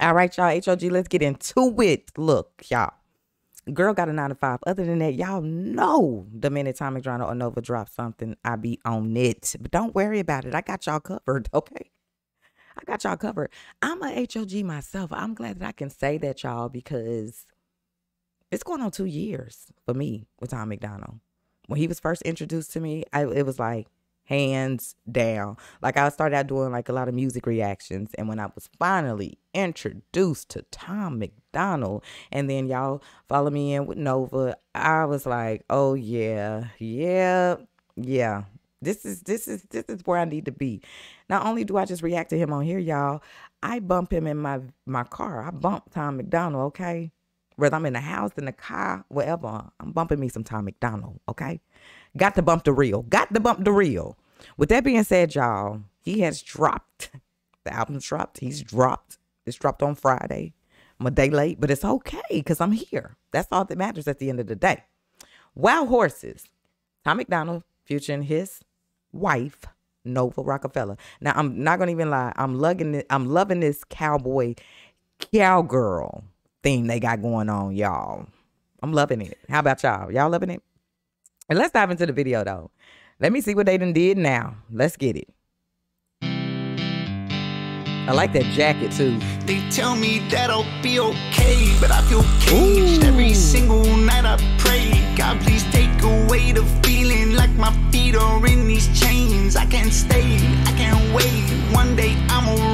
All right, y'all. HOG, let's get into it. Look, y'all. Girl got a nine to five. Other than that, y'all know the minute Tommy Drano or Nova drops something, I be on it. But don't worry about it. I got y'all covered, okay? I got y'all covered. I'm a HOG myself. I'm glad that I can say that, y'all, because it's going on two years for me with Tom MacDonald. When he was first introduced to me, I, it was like hands down. Like I started out doing like a lot of music reactions, and when I was finally introduced to Tom MacDonald, and then y'all follow me in with Nova, I was like, oh yeah, yeah, yeah. This is this is this is where I need to be. Not only do I just react to him on here, y'all, I bump him in my my car. I bump Tom MacDonald, okay? Whether I'm in the house, in the car, whatever, I'm bumping me some Tom MacDonald, okay? Got to bump the real. Got to bump the real. With that being said, y'all, he has dropped. The album's dropped. He's dropped. It's dropped on Friday. I'm a day late, but it's okay because I'm here. That's all that matters at the end of the day. Wild Horses. Tom MacDonald, Future and his wife, Nova Rockefeller. Now I'm not gonna even lie. I'm lugging it. I'm loving this cowboy cowgirl thing they got going on, y'all. I'm loving it. How about y'all? Y'all loving it? And let's dive into the video though. Let me see what they done did now. Let's get it. I like that jacket too. They tell me that I'll be okay, but I feel caged Ooh. every single night. I pray, God, please take away the feeling like my feet are in these chains. I can't stay, I can't wait. One day I'ma run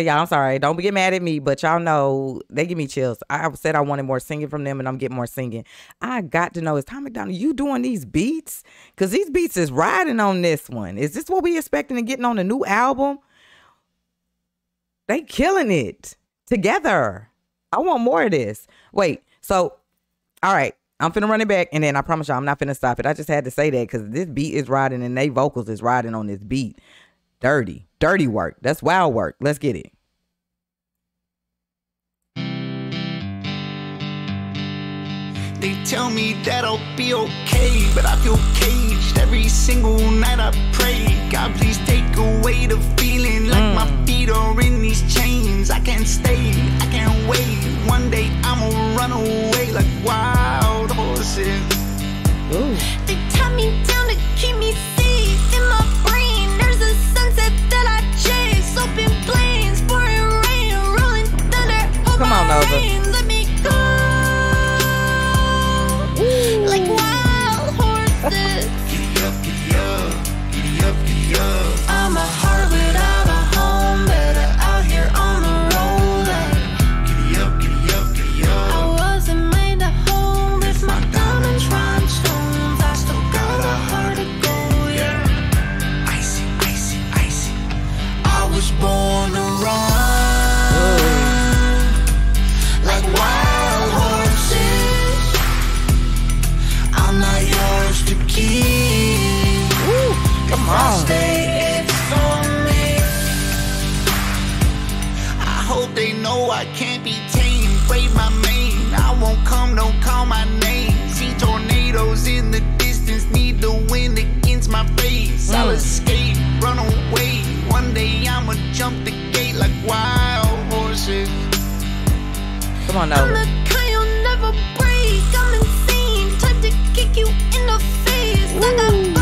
Okay, y'all, I'm sorry. Don't get mad at me, but y'all know they give me chills. I said I wanted more singing from them, and I'm getting more singing. I got to know is Tom MacDonald you doing these beats? Because these beats is riding on this one. Is this what we expecting and getting on a new album? They killing it together. I want more of this. Wait, so, all right. I'm finna run it back, and then I promise y'all I'm not finna stop it. I just had to say that because this beat is riding and they vocals is riding on this beat. Dirty, dirty work. That's wild work. Let's get it. They tell me that I'll be okay, but I feel caged every single night. I pray, God, please take away the feeling like Mm. my feet are in these chains. I can't stay, I can't wait. One day I'ma run away like wild Come I on. stay, it's on me. I hope they know I can't be tamed. Brave my mane. I won't come, don't call my name. See tornadoes in the distance. Need the wind against my face. I'll Mm. escape, run away. One day I'ma jump the gate like wild horses. Come on, now Look how you never break come and see try to kick you in the face like I'm Nova.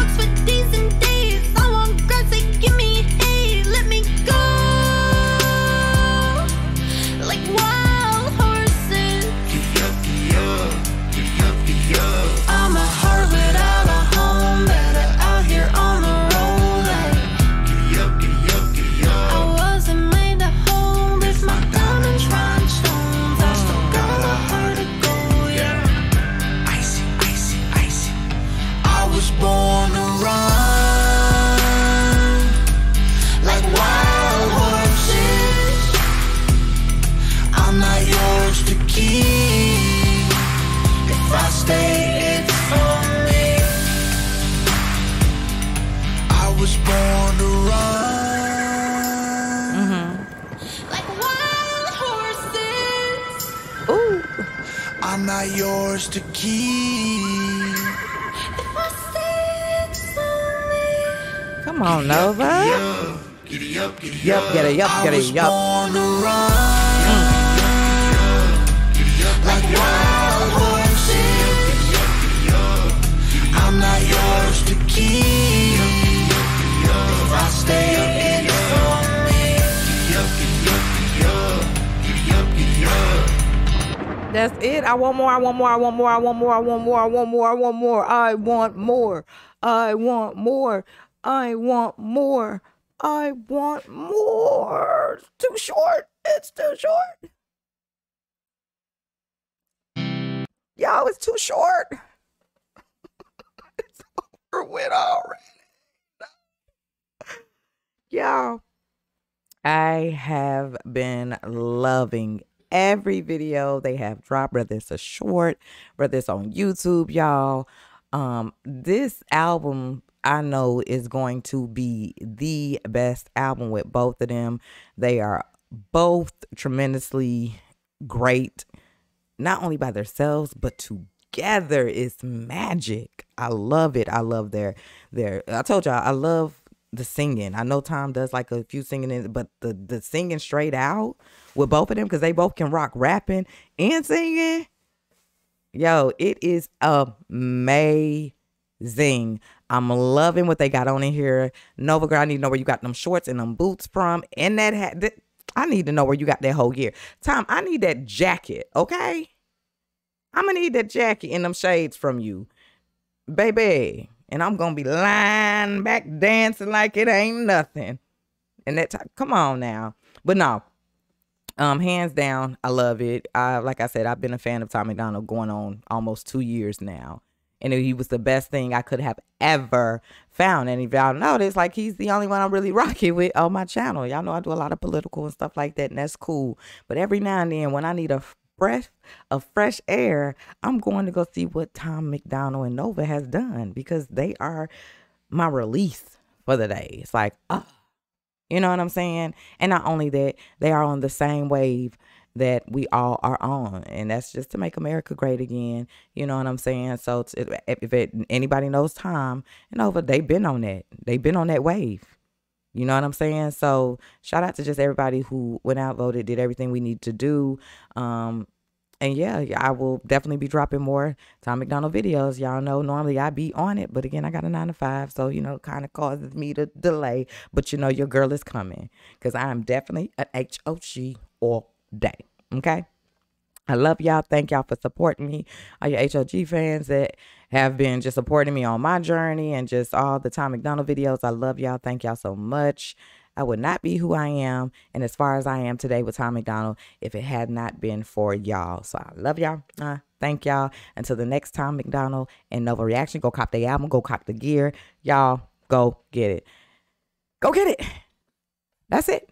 I'm not yours to keep. Come on, Nova. Giddy up, giddy up, giddy up, giddy up. That's it. I want more. I want more. I want more. I want more. I want more. I want more. I want more. I want more. I want more. I want more. I want more. Too short. It's too short. Yo, it's too short. it's over with already. Y'all, I have been loving every video they have dropped, whether it's a short, whether it's on YouTube, y'all. Um, this album I know is going to be the best album with both of them. They are both tremendously great, not only by themselves, but together it's magic. I love it. I love their their I told y'all I love the singing. I know Tom does like a few singing, in, but the the singing straight out with both of them because they both can rock rapping and singing. Yo, it is amazing. I'm loving what they got on in here. Nova girl, I need to know where you got them shorts and them boots from, and that hat. th- I need to know where you got that whole gear. Tom, I need that jacket. Okay, I'm gonna need that jacket and them shades from you baby. And I'm gonna be lying back dancing like it ain't nothing. And that come on now. But no, um, hands down, I love it. I like I said, I've been a fan of Tom MacDonald going on almost two years now. And he was the best thing I could have ever found. And if y'all notice, like he's the only one I'm really rocking with on my channel. Y'all know I do a lot of political and stuff like that, and that's cool. But every now and then when I need a breath of fresh air, I'm going to go see what Tom MacDonald and Nova has done because they are my release for the day. It's like, ah, you know what I'm saying? And not only that, they are on the same wave that we all are on, and that's just to make America great again. You know what I'm saying? So if it, anybody knows Tom and Nova, they've been on that. They've been on that wave. You know what I'm saying? So shout out to just everybody who went out, voted, did everything we need to do. Um, and yeah, I will definitely be dropping more Tom MacDonald videos. Y'all know normally I be on it, but again, I got a nine to five, so you know, kind of causes me to delay. But you know, your girl is coming because I am definitely an HOG all day. Okay. I love y'all. Thank y'all for supporting me. All your HOG fans that have been just supporting me on my journey and just all the Tom MacDonald videos. I love y'all. Thank y'all so much. I would not be who I am and as far as I am today with Tom MacDonald if it had not been for y'all. So I love y'all. Uh, thank y'all. Until the next Tom MacDonald and Nova Reaction, go cop the album, go cop the gear. Y'all go get it. Go get it. That's it.